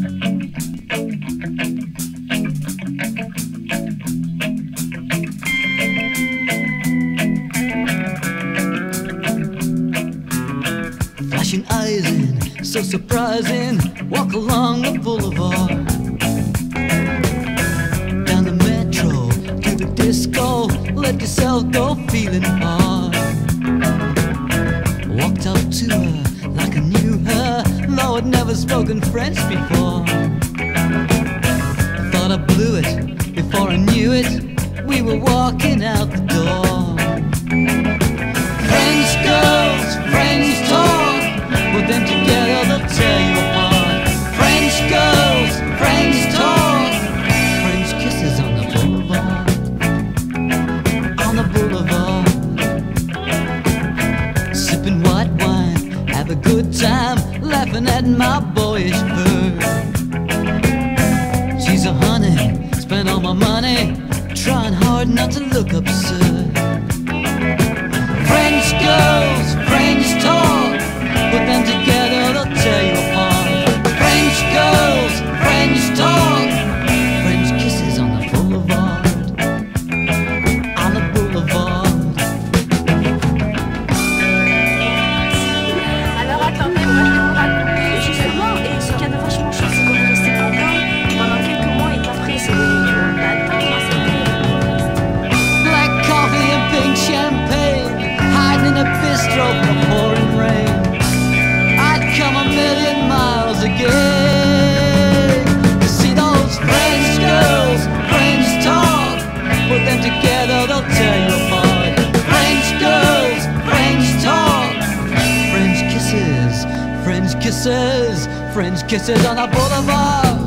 Flashing eyes in, so surprising. Walk along the boulevard. Down the metro to the disco. Let yourself go feeling hard. I'd never spoken French before. Thought I blew it before I knew it. We were walking out the door. French girls, French talk, put them together, they'll tear you apart. French girls, French talk, French kisses on the boulevard, on the boulevard. Sipping white wine, have a good time, laughing at my boyish fur. She's a honey, spent all my money, trying hard not to look absurd. Champagne, hiding in a bistro from pouring rain. I'd come a million miles again to see those French girls, French talk. Put them together, they'll tear you apart. French girls, French talk, French kisses, French kisses, French kisses on the boulevard.